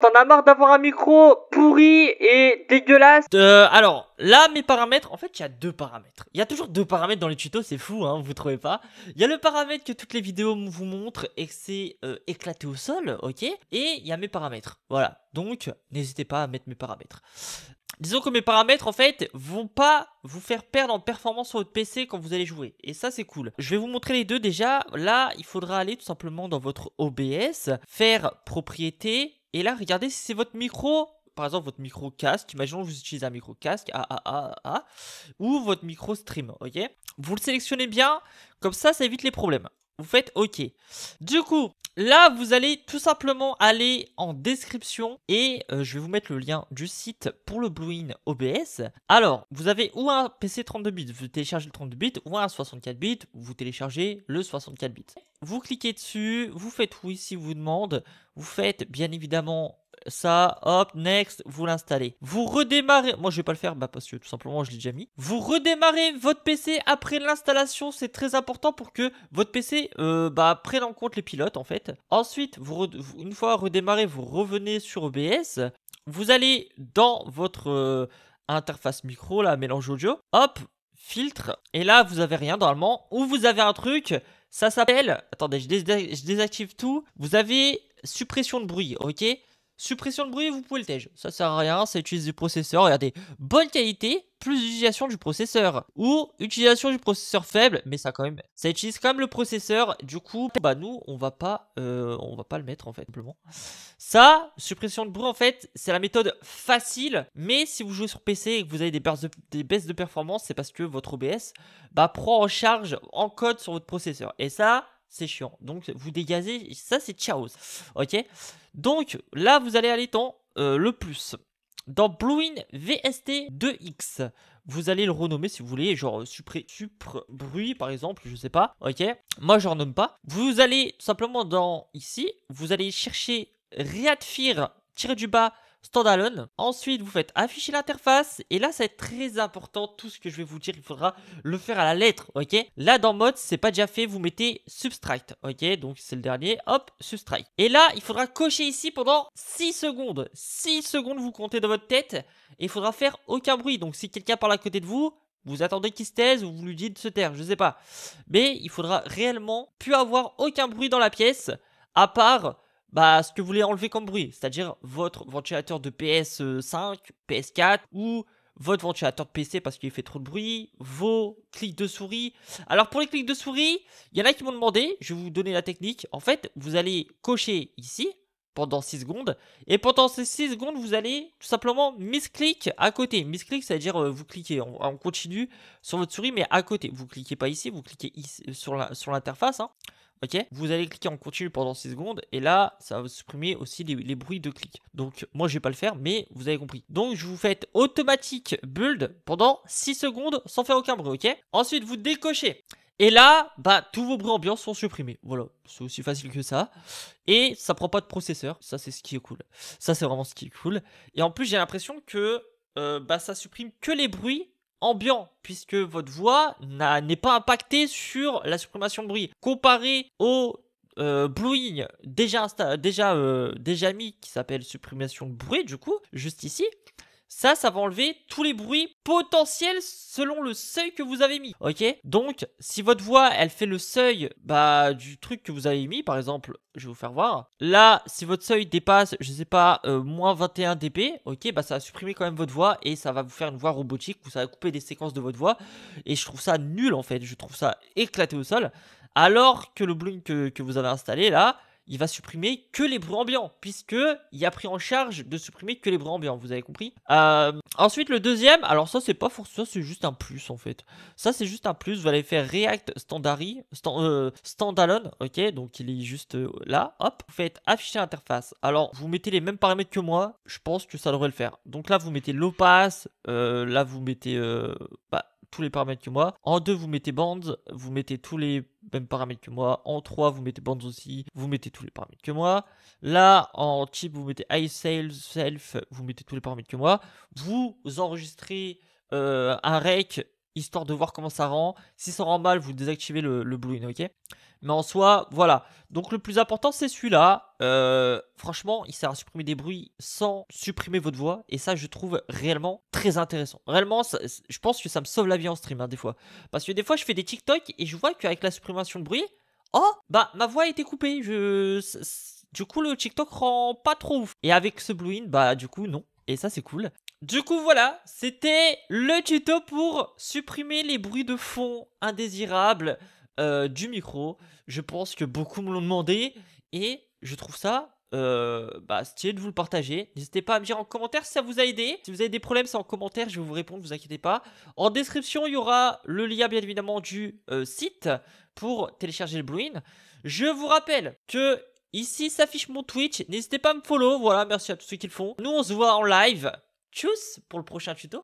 T'en as marre d'avoir un micro pourri et dégueulasse Euh, alors, là, mes paramètres, en fait, il y a deux paramètres. Il y a toujours deux paramètres dans les tutos, c'est fou, hein, vous trouvez pas Il y a le paramètre que toutes les vidéos vous montrent et que c'est euh, éclaté au sol, ok Et il y a mes paramètres. Voilà, donc n'hésitez pas à mettre mes paramètres. Disons que mes paramètres, en fait, vont pas vous faire perdre en performance sur votre PC quand vous allez jouer. Et ça, c'est cool. Je vais vous montrer les deux déjà. Là, il faudra aller tout simplement dans votre OBS, faire propriété. Et là, regardez si c'est votre micro par exemple votre micro casque, imaginons que vous utilisez un micro casque, ah, ah, ah, ah, ou votre micro stream, ok? Vous le sélectionnez bien, comme ça, ça évite les problèmes. Vous faites OK. Du coup, là, vous allez tout simplement aller en description et euh, je vais vous mettre le lien du site pour le Bluein OBS. Alors, vous avez ou un PC 32 bits, vous téléchargez le 32 bits, ou un 64 bits, vous téléchargez le 64 bits. Vous cliquez dessus, vous faites oui si vous demande, vous faites bien évidemment ça, hop, next, vous l'installez. Vous redémarrez, moi je vais pas le faire bah, parce que tout simplement je l'ai déjà mis. Vous redémarrez votre PC après l'installation, c'est très important pour que votre PC euh, bah, prenne en compte les pilotes en fait. Ensuite, vous une fois redémarré, vous revenez sur OBS. Vous allez dans votre euh, interface micro, là, mélange audio. Hop, filtre. Et là, vous avez rien normalement. Ou vous avez un truc, ça s'appelle... Attendez, je, je désactive tout. Vous avez suppression de bruit, ok? Suppression de bruit, vous pouvez le tège. Ça sert à rien, ça utilise du processeur. Regardez, bonne qualité, plus utilisation du processeur. Ou utilisation du processeur faible, mais ça quand même, ça utilise quand même le processeur. Du coup, bah nous, on va pas, euh, on va pas le mettre en fait, simplement. Ça, suppression de bruit en fait, c'est la méthode facile. Mais si vous jouez sur PC et que vous avez des baisses de, performance, c'est parce que votre OBS bah, prend en charge, en code sur votre processeur. Et ça, c'est chiant. Donc vous dégazez, ça c'est ciao. Ok? Donc là vous allez aller dans euh, le plus. Dans Bluein VST 2X, vous allez le renommer si vous voulez, genre Supre, Supre Bruit par exemple, je sais pas. Ok? Moi je renomme pas. Vous allez simplement dans ici, vous allez chercher Readfir tiré du bas standalone. Ensuite, vous faites afficher l'interface. Et là, ça va très important. Tout ce que je vais vous dire, il faudra le faire à la lettre, ok? Là, dans mode, c'est pas déjà fait. Vous mettez subtract, ok? Donc, c'est le dernier. Hop, subtract. Et là, il faudra cocher ici pendant 6 secondes. 6 secondes, vous comptez dans votre tête. Et il faudra faire aucun bruit. Donc, si quelqu'un parle à côté de vous, vous attendez qu'il se taise ou vous lui dites de se taire, je sais pas. Mais il faudra réellement plus avoir aucun bruit dans la pièce, à part bah, ce que vous voulez enlever comme bruit, c'est-à-dire votre ventilateur de PS5, PS4 ou votre ventilateur de PC parce qu'il fait trop de bruit, vos clics de souris. Alors pour les clics de souris, il y en a qui m'ont demandé, je vais vous donner la technique. En fait, vous allez cocher ici pendant 6 secondes et pendant ces 6 secondes, vous allez tout simplement misclick à côté. Misclick, c'est-à-dire euh, vous cliquez en, continu sur votre souris mais à côté. Vous cliquez pas ici, vous cliquez ici, sur l'interface. Sur hein. Ok Vous allez cliquer en continu pendant 6 secondes et là, ça va supprimer aussi les, bruits de clic. Donc, moi, je vais pas le faire, mais vous avez compris. Donc, je vous fais automatique build pendant 6 secondes sans faire aucun bruit, ok Ensuite, vous décochez. Et là, bah, tous vos bruits ambiants sont supprimés. Voilà, c'est aussi facile que ça. Et ça prend pas de processeur. Ça, c'est ce qui est cool. Ça, c'est vraiment ce qui est cool. Et en plus, j'ai l'impression que euh, bah, ça supprime que les bruits ambiant, puisque votre voix n'est pas impactée sur la suppression de bruit. Comparé au euh, déjà, déjà, euh, déjà mis qui s'appelle supprimation de bruit, du coup, juste ici, ça, ça va enlever tous les bruits potentiels selon le seuil que vous avez mis. Ok? Donc, si votre voix, elle fait le seuil bah, du truc que vous avez mis, par exemple, je vais vous faire voir. Là, si votre seuil dépasse, je sais pas, euh, moins 21 dB, ok, bah ça va supprimer quand même votre voix et ça va vous faire une voix robotique où ça va couper des séquences de votre voix. Et je trouve ça nul en fait, je trouve ça éclaté au sol. Alors que le Bloom que, que vous avez installé là, il va supprimer que les bruits ambiants, puisque il a pris en charge de supprimer que les bruits ambiants, vous avez compris euh, Ensuite, le deuxième, alors ça c'est pas forcément, c'est juste un plus en fait. Ça c'est juste un plus, vous allez faire React Standari, euh, Standalone, ok, donc il est juste euh, là, hop, vous faites afficher l'interface. Alors, vous mettez les mêmes paramètres que moi, je pense que ça devrait le faire. Donc là, vous mettez l'opace, là vous mettez bah, tous les paramètres que moi. En 2, vous mettez bands, vous mettez tous les mêmes paramètres que moi. En 3, vous mettez bands aussi, vous mettez tous les paramètres que moi. Là, en type, vous mettez iSales, self, vous mettez tous les paramètres que moi. Vous enregistrez euh, un rec histoire de voir comment ça rend. Si ça rend mal, vous désactivez le, le Blue In, ok? Mais en soi, voilà. Donc le plus important, c'est celui-là. Euh, franchement, il sert à supprimer des bruits sans supprimer votre voix. Et ça, je trouve réellement très intéressant. Réellement, je pense que ça me sauve la vie en stream, hein, des fois. Parce que des fois, je fais des TikTok et je vois qu'avec la suppression de bruit, oh, bah, ma voix a été coupée. Du coup, le TikTok rend pas trop ouf. Et avec ce Blue In, bah, du coup, non. Et ça, c'est cool. Du coup, voilà, c'était le tuto pour supprimer les bruits de fond indésirables euh, du micro. Je pense que beaucoup me l'ont demandé et je trouve ça euh, bah, stylé de vous le partager. N'hésitez pas à me dire en commentaire si ça vous a aidé. Si vous avez des problèmes, c'est en commentaire, je vais vous répondre, vous inquiétez pas. En description, il y aura le lien bien évidemment du euh, site pour télécharger le Bluin. Je vous rappelle que ici s'affiche mon Twitch. N'hésitez pas à me follow. Voilà, merci à tous ceux qui le font. Nous, on se voit en live Tchuss pour le prochain tuto.